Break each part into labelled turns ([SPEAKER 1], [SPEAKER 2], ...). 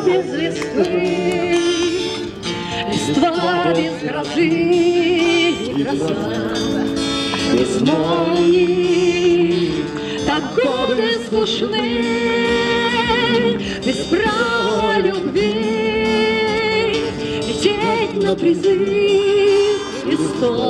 [SPEAKER 1] без весны, листва без грозы и без молний. Так годы скучны, без права любви, лететь на призыв листом,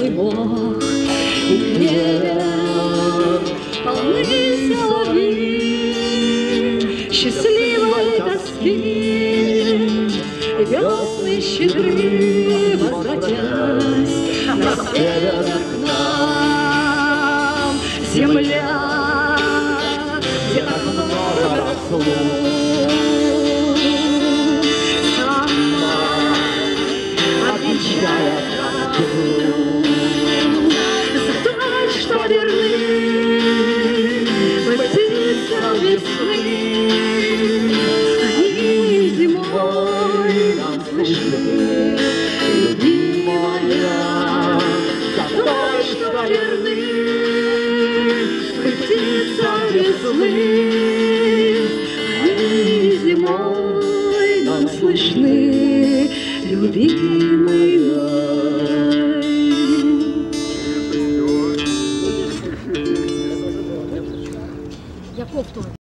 [SPEAKER 1] белый мох и клевер, полны соловьи, счастливой тоски. Весны щедры, возвратясь на север к нам, земля, что верны мы весны. Они зимой нам слышны, любимый мой.
[SPEAKER 2] Я кофту.